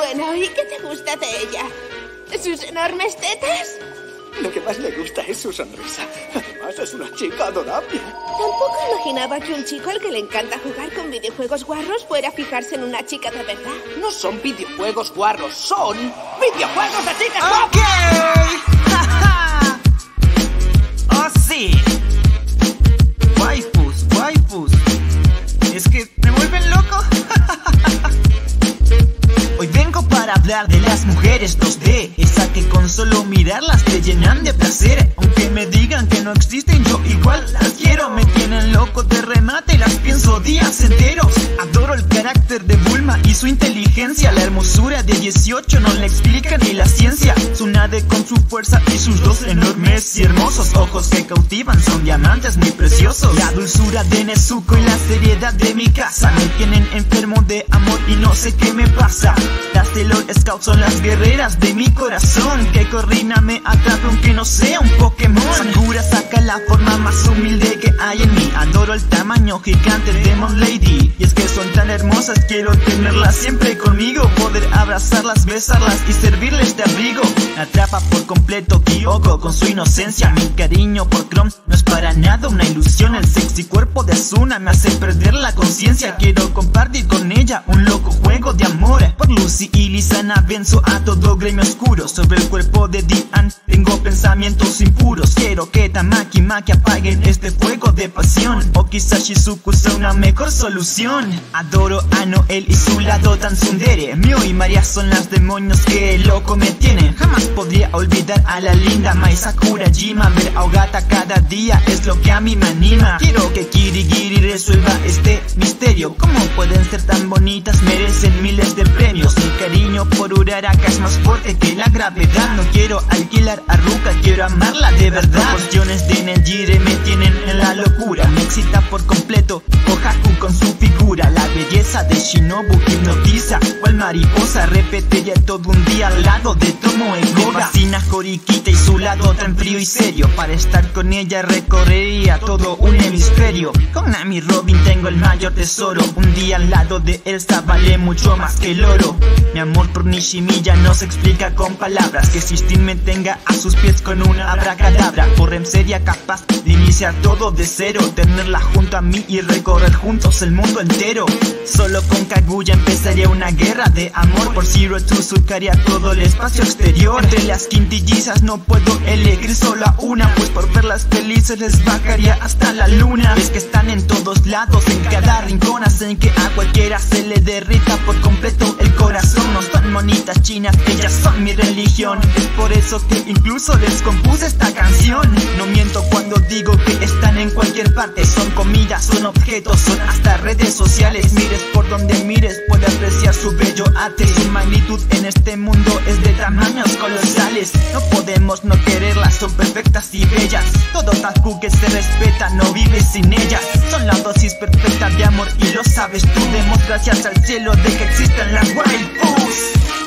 Bueno, ¿y qué te gusta de ella? ¿Sus enormes tetas? Lo que más me gusta es su sonrisa. Además, es una chica adorable. Tampoco imaginaba que un chico al que le encanta jugar con videojuegos guarros fuera a fijarse en una chica de verdad. No son videojuegos guarros, son videojuegos de chicas ¡Ok! ¡Oh, de las mujeres 2D Esa que con solo mirarlas te llenan de placer. Aunque me digan que no existen yo igual las quiero. Me tienen loco de remate, las pienso días enteros. Adoro el carácter de Bulma y su inteligencia. La hermosura de 18 no le explica ni la ciencia Con su fuerza y sus dos enormes y hermosos ojos que cautivan. Son diamantes muy preciosos. La dulzura de Nezuko y la seriedad de mi casa Me tienen enfermo de amor y no sé qué me pasa. Las Taylor Scouts son las guerreras de mi corazón Que Corrina me atrape aunque no sea un Pokémon. Sakura saca la forma más humilde que hay en mí Adoro el tamaño gigante de Demon Lady. Y es que son tan hermosas, quiero tenerlas siempre conmigo Poder abrazarlas, besarlas y servirles de abrigo. Me atrapa por completo Kyoko con su inocencia Mi cariño por Chrome no es para nada una ilusión. El sexy cuerpo de Asuna me hace perder la conciencia. Quiero compartir con ella un loco juego de amor Lucy y Lisana venzo a todo gremio oscuro Sobre el cuerpo de Dian tengo pensamientos impuros Quiero que Tamaki Maki apaguen este fuego de pasión. O quizás Shizuku sea una mejor solución. Adoro a Noel y su lado tan sundere Mio y María son las demonios que loco me tienen Jamás podría olvidar a la linda Mai Sakurajima Ver a cada día es lo que a mí me anima. Quiero que Kirigiri resuelva este misterio. ¿Cómo pueden ser tan bonitas? Merecen miles de premios Mi cariño por Uraraka es más fuerte que la gravedad. No quiero alquilar a Ruka, quiero amarla de verdad. Proporciones de Nenjire me tienen en la locura. Me excita por completo Kohaku con su figura. La belleza de Shinobu hipnotiza Cual mariposa. Repetiría todo un día al lado de Tomoe Me fascina Horikita y su lado tan frío y serio. Para estar con ella recorrería todo un hemisferio. Con Nami Robin tengo el mayor tesoro. Un día al lado de Elsa vale mucho más que el oro. Mi amor por Nishimiya no se explica con palabras. Que Sistine me tenga a sus pies con una abracadabra. Por Rem sería capaz de iniciar todo de cero. Tenerla junto a mí y recorrer juntos el mundo entero. Solo con Kaguya empezaría una guerra de amor. Por Zero Two surcaría todo el espacio exterior Entre las quintillizas no puedo elegir solo a una Pues por verlas felices les bajaría hasta la luna. Es que están en todos lados, en cada rincón Hacen que a cualquiera se le derrita por completo el corazón. No son monitas chinas, ellas son mi religión. Es por eso que incluso les compuse esta canción. No miento cuando digo que están en cualquier parte Son comida, son objetos, son hasta redes sociales. Mires por donde mires, puede apreciar su bello arte Su magnitud en este mundo No podemos no quererlas, son perfectas y bellas. Todo taku que se respeta no vive sin ellas. Son la dosis perfecta de amor y lo sabes tú. Demos gracias al cielo de que existen las wild